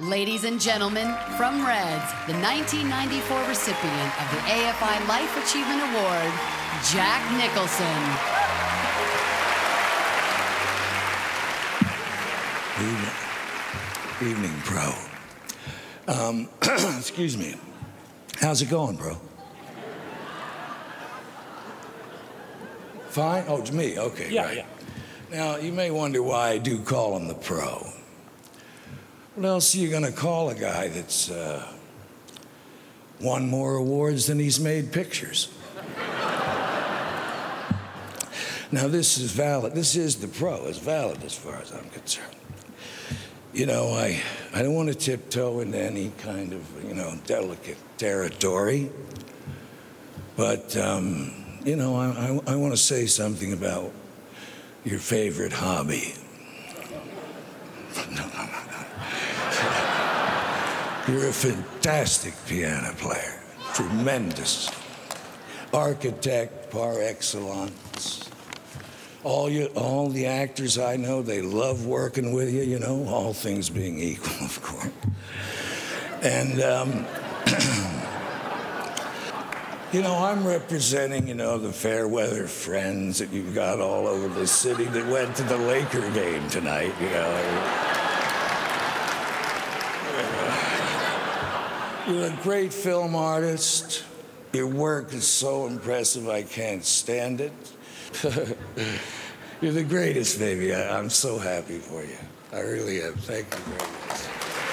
Ladies and gentlemen, from Reds, the 1994 recipient of the AFI Life Achievement Award, Jack Nicholson. Evening, evening bro. Um, excuse me. How's it going, bro? Fine? Oh, it's me. Okay, Yeah, right. yeah. Now, you may wonder why I do call him the pro. What else are you going to call a guy that's uh, won more awards than he's made pictures? now, this is valid. This is the pro. It's valid as far as I'm concerned. You know, I, I don't want to tiptoe into any kind of, you know, delicate territory. But, um, you know, I, I, I want to say something about your favorite hobby. You're a fantastic piano player, tremendous. Architect par excellence. All, you, all the actors I know, they love working with you, you know, all things being equal, of course. And, um, you know, I'm representing, you know, the fair weather friends that you've got all over the city that went to the Laker game tonight, you know. You're a great film artist. Your work is so impressive, I can't stand it. You're the greatest, baby. I, I'm so happy for you. I really am. Thank you very much.